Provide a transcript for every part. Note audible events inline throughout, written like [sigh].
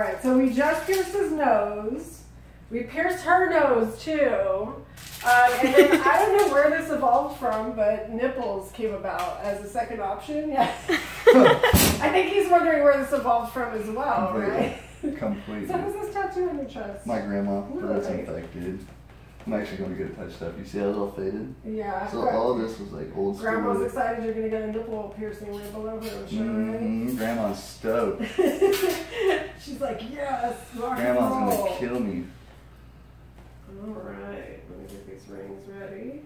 right, so we just pierced his nose. We pierced her nose too. Um, and then I don't know where this evolved from, but nipples came about as a second option. Yeah. [laughs] I think he's wondering where this evolved from as well, right? Completely. So who's this tattoo on your chest? My grandma, that's Really? infected. I'm actually going to get it touched up. You see how it's all faded? Yeah. So all this was like old school. Grandma's excited you're gonna get a nipple piercing right below her, Mhm, Grandma's stoked. [laughs] right? She's like, yes, rock and Grandma's roll. gonna kill me. Alright, let me get these rings ready.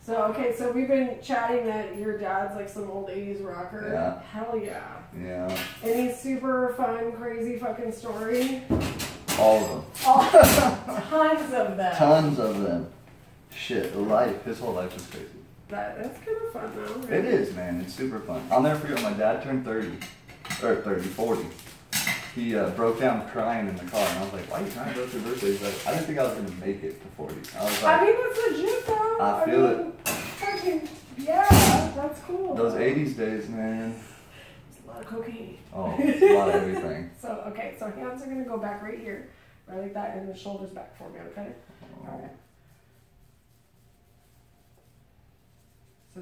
So, okay, so we've been chatting that your dad's like some old 80s rocker. Yeah. Hell yeah. Yeah, Any super fun, crazy fucking story? all of them. All, tons of them. Tons of them. Shit, life. His whole life was crazy. That, that's kind of fun though. It right? is, man. It's super fun. I'll never forget when my dad turned 30, or 30, 40. He uh, broke down crying in the car, and I was like, "Why are you crying about your birthday?" He's like, "I didn't think I was gonna make it to 40." I was like, I mean, that's legit though. I feel it. mean, Fucking, yeah, that's cool. "Those 80s days, man. It's a lot of cocaine. Oh, it's a lot of everything." [laughs] So, okay, so hands are gonna go back right here, right like that, and the shoulders back for me, okay? Alright. So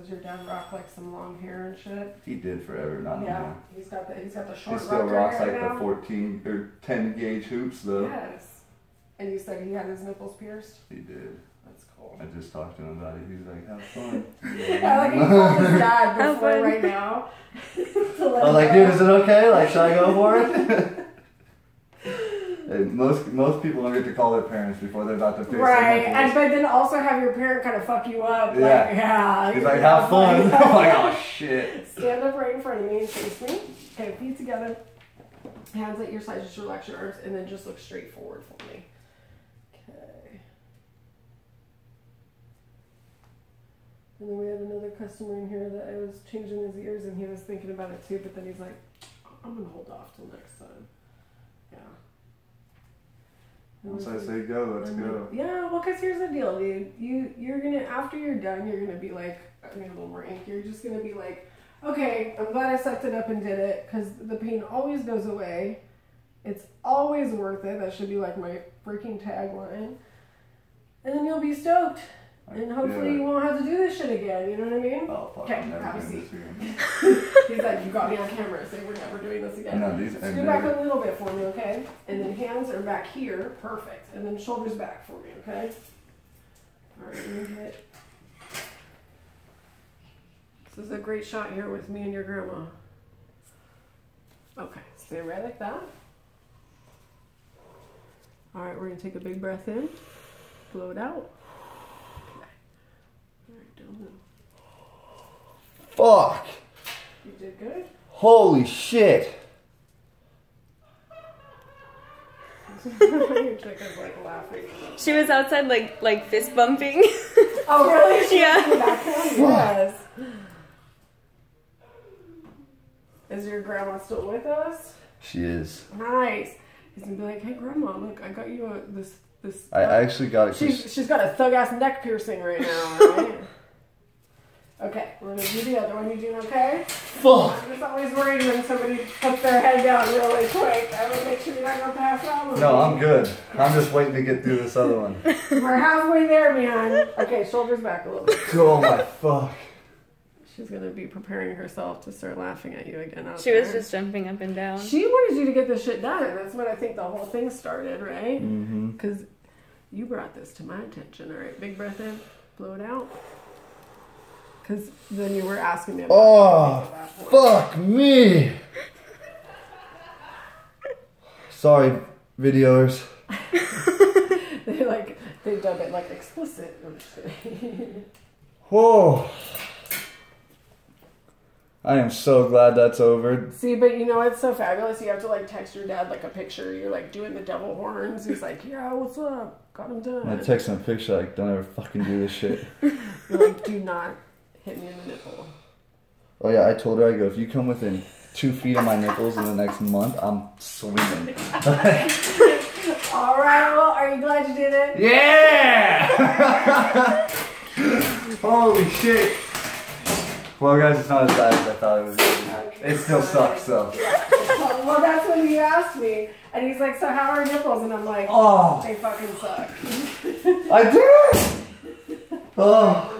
does your dad rock like some long hair and shit? He did forever, not Yeah, anymore. he's got the he's got the short. He short still rocker rocks hair like now. the 14 or 10 gauge hoops, though. Yes. And you said he had his nipples pierced. He did. That's cool. I just talked to him about it. He's like, "Have fun." [laughs] I like he called his [laughs] dad before right now. [laughs] I was like, dude, is it okay? Like, should I go for it? And most most people don't get to call their parents before they're about to fix Right, their and nipples. but then also have your parent kind of fuck you up. Like, Yeah. yeah. He's you're like, have [laughs] fun. fun. [laughs] I'm like, oh [laughs] shit. Stand up right in front of me and face me. Okay, feet together. Hands at your sides, just relax your arms, and then just look straight forward for me. Okay. And then we have another customer in here that I was changing his ears, and he was thinking about it too, but then he's like, I'm gonna hold off till next time. Yeah. Once I mm-hmm. say go, let's go. Yeah, well, cause here's the deal, dude. You you're gonna after you're done, you're gonna be like, I need a little more ink. You're just gonna be like, okay, I'm glad I sucked it up and did it, cause the pain always goes away. It's always worth it. That should be like my freaking tagline. And then you'll be stoked, and hopefully you won't have to do this shit again. You know what I mean? Oh fuck, Okay, never have a seat. He's like, you got me on camera, so we're never doing this again. No, these are Scoot back a little bit for me, okay? And then hands are back here, perfect. And then shoulders back for me, okay? All right, let me hit. This is a great shot here with me and your grandma. Okay, stay right like that. All right, we're gonna take a big breath in, blow it out. Okay. All right, don't move. Fuck! You did good. Holy shit! [laughs] your chicken's like laughing. She was outside like like fist bumping. [laughs] Oh, really? [laughs] She Yeah. was in? Yes. Is your grandma still with us? She is. Nice. He's gonna be like, "Hey, grandma, look, I got you a this this." I actually got it. 'cause- she's she's got a thug ass neck piercing right now, right? Okay, we're gonna do the other one. You doing okay? Fuck! I'm just always worried when somebody puts their head down really quick. I would make sure you're not gonna pass out. No, I'm good. I'm just waiting to get through this other one. [laughs] We're halfway there, man. Okay, shoulders back a little bit. Oh my fuck. She's gonna be preparing herself to start laughing at you again. out she was there. just jumping up and down. She wanted you to get this shit done. That's when I think the whole thing started, right? Mm-hmm. Because you brought this to my attention. All right, big breath in, blow it out. Because then you were asking me about Oh. Fuck me! Sorry, videos. [laughs] They like they dub it like explicit. I'm just kidding. Whoa. I am so glad that's over. See, but you know it's so fabulous. You have to like text your dad like a picture. You're like doing the devil horns. He's like, "Yeah, what's up? Got him done." Done." text him a picture like, don't ever fucking do this shit. [laughs] You're like, "Do not hit me in the nipple." Oh yeah, I told her, I go, if you come within two feet of my nipples in the next month, I'm swinging. [laughs] All right. Well, are you glad you did it? Yeah! [laughs] Holy shit. Well, guys, it's not as bad as I thought it was. It still sucks, though. Well, that's when he asked me, and he's like, "So how are nipples?" And I'm like, Oh, "They fucking suck." I did it! [laughs] Oh,